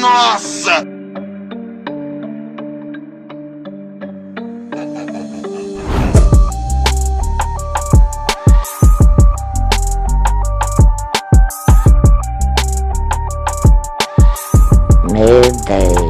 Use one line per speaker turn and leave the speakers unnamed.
Nossa!
Meu Deus.